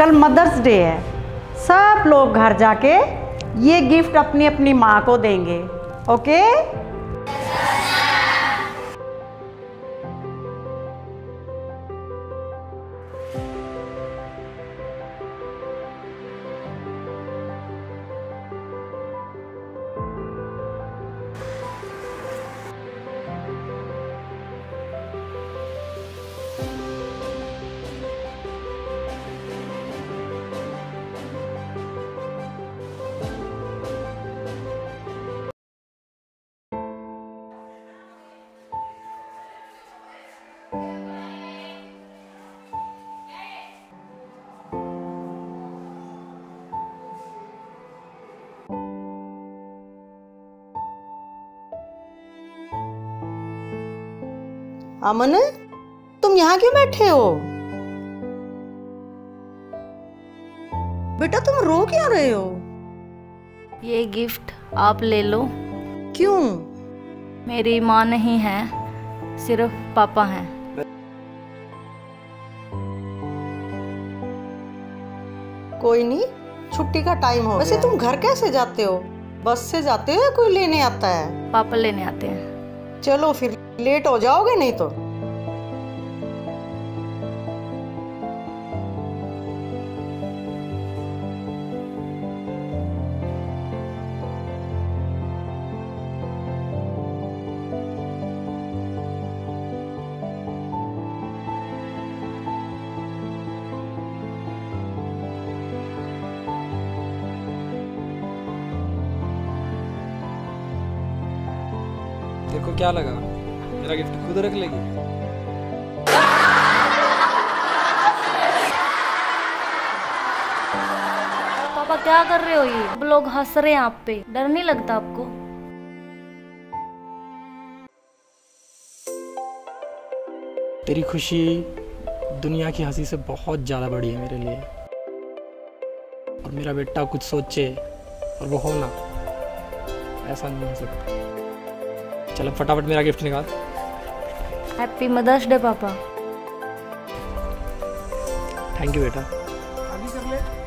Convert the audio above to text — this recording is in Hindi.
कल मदर्स डे है। सब लोग घर जाके ये गिफ्ट अपनी अपनी माँ को देंगे, ओके? अमन तुम यहाँ क्यों बैठे हो? बेटा तुम रो क्यों रहे हो? ये गिफ्ट आप ले लो। क्यों? मेरी माँ नहीं है सिर्फ़ पापा हैं। कोई नहीं छुट्टी का टाइम हो वैसे तुम घर कैसे जाते हो? बस से जाते हो या कोई लेने आता है? पापा लेने आते हैं। चलो फिर। लेट हो जाओगे नहीं तो? देखो क्या लगा। मेरा गिफ्ट खुद रख लेगी। पापा क्या कर रहे हो ये? अब लोग हंस रहे हैं आप पे। डर नहीं लगता आपको? तेरी खुशी दुनिया की हँसी से बहुत ज़्यादा बड़ी है मेरे लिए। और मेरा बेटा कुछ सोचे और वो हो ना ऐसा नहीं हो सकता। चलो फटाफट मेरा गिफ्ट निकाल। हैप्पी मदर्स डे पापा थैंक यू बेटा। अभी कर ले।